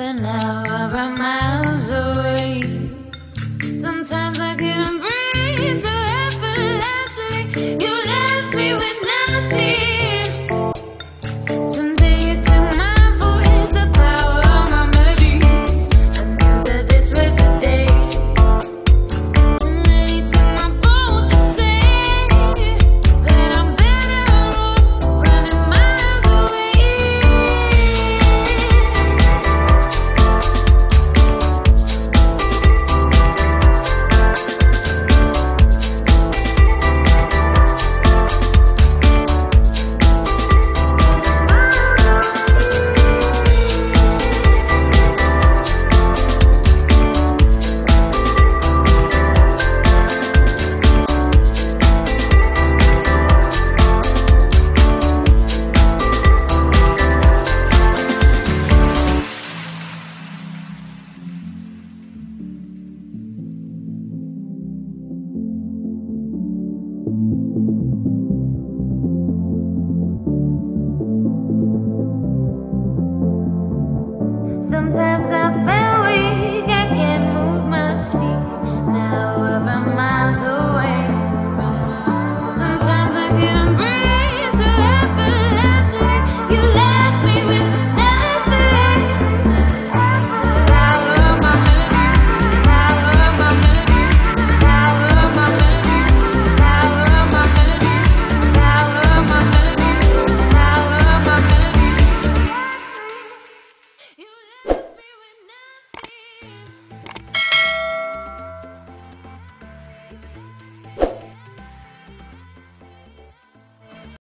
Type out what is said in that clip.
an hour a mile.